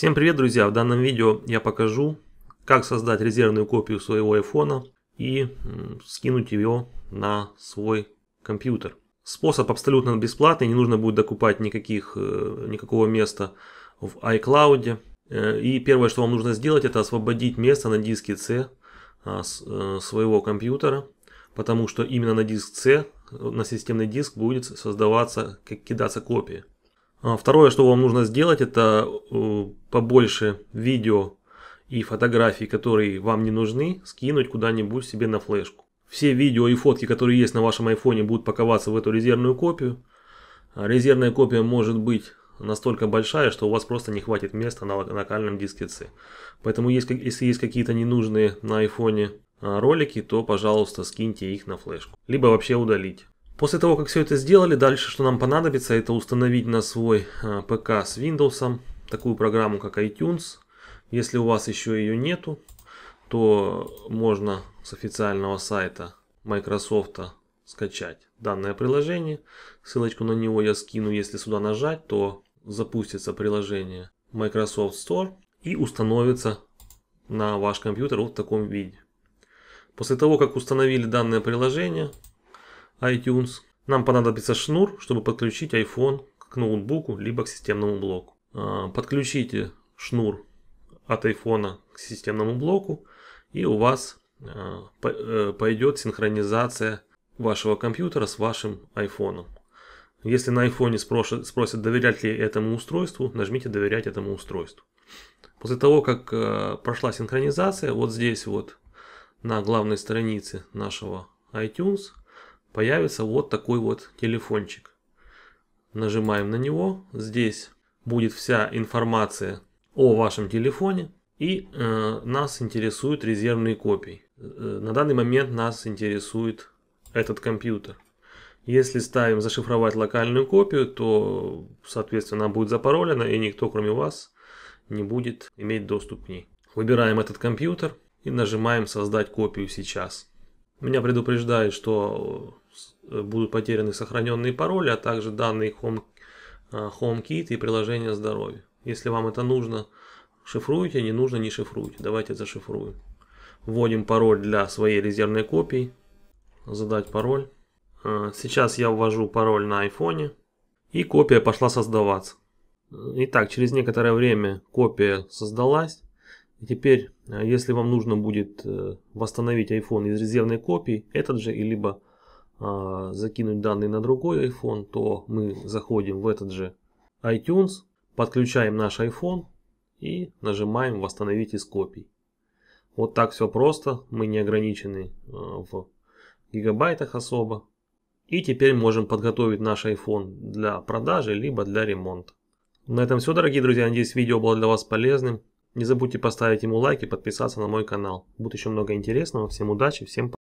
Всем привет, друзья! В данном видео я покажу, как создать резервную копию своего iPhone и скинуть ее на свой компьютер. Способ абсолютно бесплатный, не нужно будет докупать никаких, э, никакого места в iCloud. Э, и первое, что вам нужно сделать, это освободить место на диске C а, э, своего компьютера, потому что именно на диск C, на системный диск будет создаваться, кидаться копии. А, второе, что вам нужно сделать, это э, побольше видео и фотографий, которые вам не нужны, скинуть куда-нибудь себе на флешку. Все видео и фотки, которые есть на вашем айфоне, будут паковаться в эту резервную копию. А резервная копия может быть настолько большая, что у вас просто не хватит места на локальном диске C. Поэтому если есть какие-то ненужные на айфоне а, ролики, то пожалуйста скиньте их на флешку. Либо вообще удалите. После того, как все это сделали, дальше что нам понадобится, это установить на свой э, ПК с Windows такую программу, как iTunes. Если у вас еще ее нету, то можно с официального сайта Microsoft скачать данное приложение. Ссылочку на него я скину. Если сюда нажать, то запустится приложение Microsoft Store и установится на ваш компьютер вот в таком виде. После того, как установили данное приложение, iTunes. Нам понадобится шнур, чтобы подключить iPhone к ноутбуку, либо к системному блоку. А, подключите шнур от iPhone к системному блоку, и у вас а, э, пойдет синхронизация вашего компьютера с вашим iPhone. Если на iPhone спросят, спросят, доверять ли этому устройству, нажмите доверять этому устройству. После того, как э, прошла синхронизация, вот здесь вот на главной странице нашего iTunes появится вот такой вот телефончик. Нажимаем на него. Здесь будет вся информация о вашем телефоне. И э, нас интересуют резервные копии. Э, на данный момент нас интересует этот компьютер. Если ставим зашифровать локальную копию, то, соответственно, она будет запаролена, и никто, кроме вас, не будет иметь доступ к ней. Выбираем этот компьютер и нажимаем создать копию сейчас. Меня предупреждает, что будут потеряны сохраненные пароли, а также данные Home, э, HomeKit и приложение здоровья. Если вам это нужно, шифруйте, не нужно, не шифруйте. Давайте зашифруем. Вводим пароль для своей резервной копии. Задать пароль. Э, сейчас я ввожу пароль на айфоне. И копия пошла создаваться. Итак, через некоторое время копия создалась. И теперь, э, если вам нужно будет э, восстановить iPhone из резервной копии, этот же, либо закинуть данные на другой iPhone, то мы заходим в этот же iTunes, подключаем наш iPhone и нажимаем восстановить из копий. Вот так все просто, мы не ограничены э, в гигабайтах особо. И теперь можем подготовить наш iPhone для продажи, либо для ремонта. На этом все, дорогие друзья. Надеюсь, видео было для вас полезным. Не забудьте поставить ему лайк и подписаться на мой канал. Будет еще много интересного. Всем удачи, всем пока.